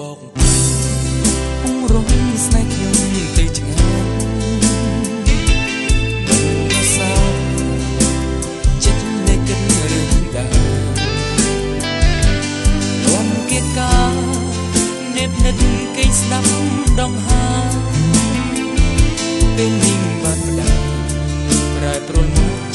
បោកពងរំស្នេហ៍ខ្ញុំទៅចង្អាននិតគេស្ដាប់ដងហាពេលនេះបានផ្ដាំប្រែប្រួលមក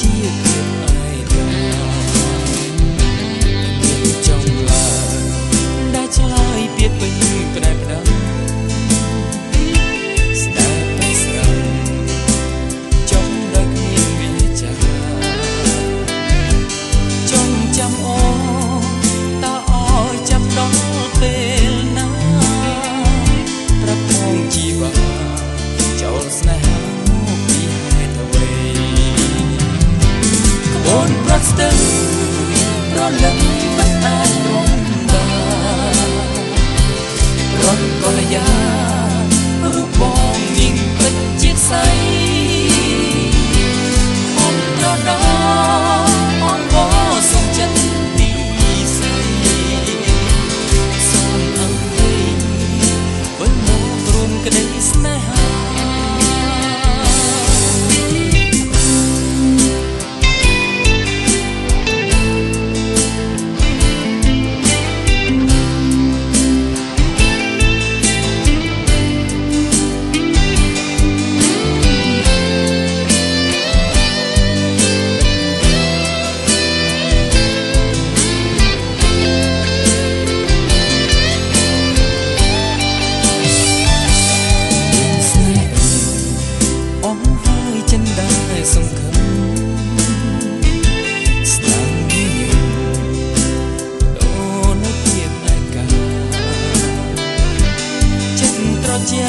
ជា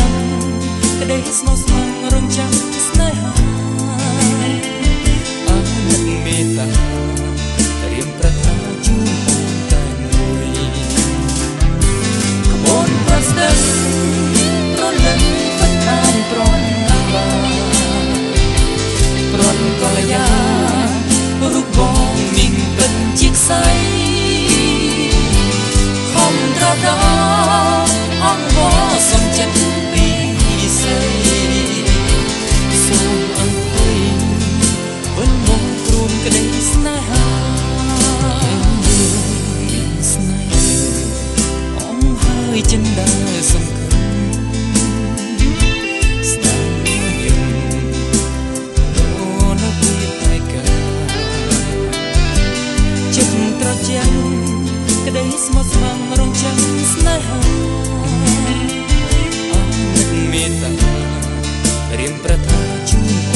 ក្តីស្មោះស្ម័គ្ររងចាំស្នេហា យចិនដើសង្ឃឹមស្ដាប់ញឹមអូនពីតែកាចិត្តត្រជាក់ក្តីស្មោះស្ម័គ្ររងចាំស្នេហាអត់មានមេត្តារៀងប្រាថ្នាជូន